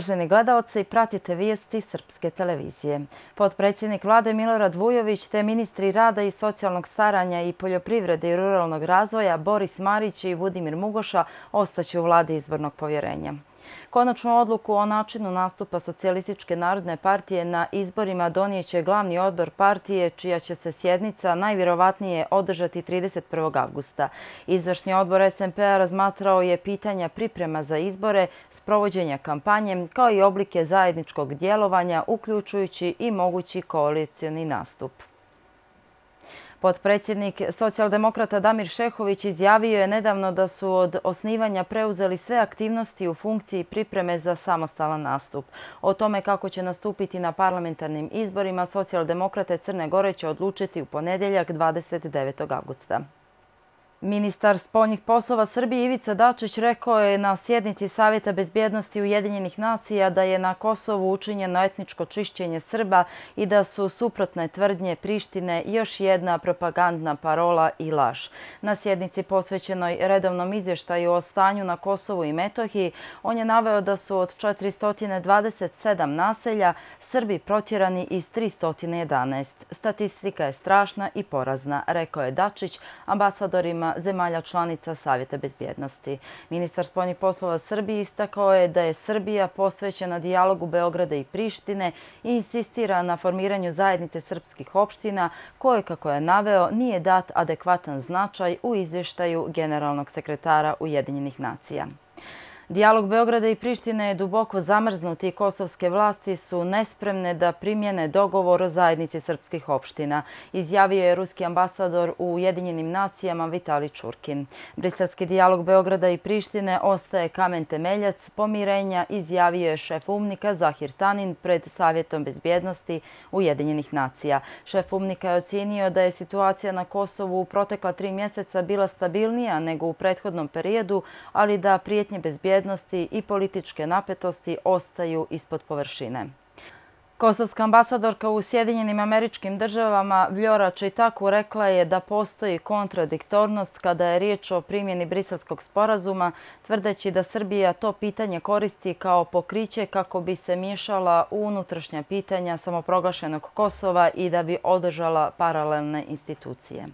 Uvaženi gledalci, pratite vijesti Srpske televizije. Podpredsjednik vlade Milorad Vujović te ministri rada i socijalnog staranja i poljoprivrede i ruralnog razvoja Boris Marić i Budimir Mugoša ostaću u vladi izbornog povjerenja. Konačnu odluku o načinu nastupa Socialističke narodne partije na izborima donijeće glavni odbor partije, čija će se sjednica najvjerovatnije održati 31. augusta. Izvršni odbor SMP-a razmatrao je pitanja priprema za izbore, sprovođenja kampanje, kao i oblike zajedničkog djelovanja, uključujući i mogući koalicijani nastup. Potpredsjednik socijaldemokrata Damir Šehović izjavio je nedavno da su od osnivanja preuzeli sve aktivnosti u funkciji pripreme za samostalan nastup. O tome kako će nastupiti na parlamentarnim izborima, socijaldemokrate Crne Gore će odlučiti u ponedjeljak 29. augusta. Ministar spoljnih poslova Srbije Ivica Dačić rekao je na sjednici Savjeta bezbjednosti Ujedinjenih nacija da je na Kosovu učinjeno etničko čišćenje Srba i da su suprotne tvrdnje Prištine još jedna propagandna parola i laž. Na sjednici posvećenoj redovnom izvještaju o stanju na Kosovu i Metohiji, on je naveo da su od 427 naselja Srbi protjerani iz 311. Statistika je strašna i porazna, rekao je Dačić ambasadorima zemalja članica Savjeta bezbjednosti. Ministar spojnih poslova Srbije istakao je da je Srbija posvećena dijalogu Beograda i Prištine i insistira na formiranju zajednice srpskih opština koje, kako je naveo, nije dat adekvatan značaj u izvještaju generalnog sekretara Ujedinjenih nacija. Dijalog Beograda i Prištine je duboko zamrznut i kosovske vlasti su nespremne da primjene dogovor o zajednici srpskih opština, izjavio je ruski ambasador u Ujedinjenim nacijama Vitali Čurkin. Briselski dijalog Beograda i Prištine ostaje kamen temeljac pomirenja, izjavio je šef umnika Zahir Tanin pred Savjetom bezbjednosti Ujedinjenih nacija. Šef umnika je ocjenio da je situacija na Kosovu u protekla tri mjeseca bila stabilnija nego u prethodnom periodu, ali da prijetnje bezbjednosti bezbednosti i političke napetosti ostaju ispod površine. Kosovska ambasadorka u Sjedinjenim američkim državama Vljora Čitaku rekla je da postoji kontradiktornost kada je riječ o primjeni briselskog sporazuma, tvrdeći da Srbija to pitanje koristi kao pokriće kako bi se miješala u unutrašnja pitanja samoproglašenog Kosova i da bi održala paralelne institucije.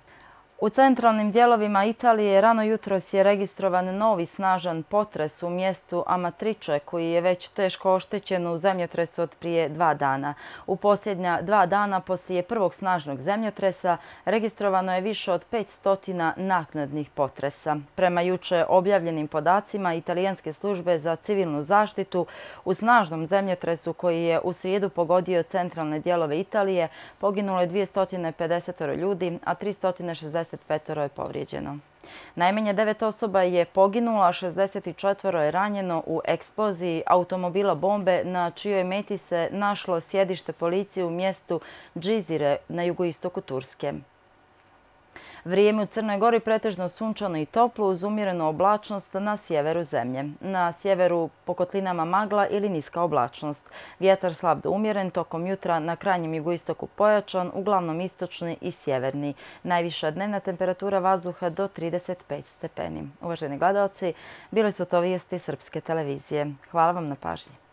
U centralnim dijelovima Italije rano jutros je registrovan novi snažan potres u mjestu Amatriče koji je već teško oštećen u zemljotresu od prije dva dana. U posljednja dva dana poslije prvog snažnog zemljotresa registrovano je više od 500 naknadnih potresa. Prema juče objavljenim podacima italijanske službe za civilnu zaštitu u snažnom zemljotresu koji je u srijedu pogodio centralne dijelove Italije poginulo je 250 ljudi, a 360 25 je povrijeđeno. Najmenje devet osoba je poginula, a 64 je ranjeno u eksploziji automobila bombe na čijoj meti se našlo sjedište policije u mjestu Džizire na jugoistoku Turske. Vrijeme u Crnoj Gori pretežno sunčano i toplo uz umjerenu oblačnost na sjeveru zemlje. Na sjeveru po kotlinama magla ili niska oblačnost. Vjetar slab do umjeren, tokom jutra na krajnjem jugoistoku pojačan, uglavnom istočni i sjeverni. Najviša dnevna temperatura vazduha do 35 stepeni. Uvaženi gledalci, bili su to vijesti Srpske televizije. Hvala vam na pažnji.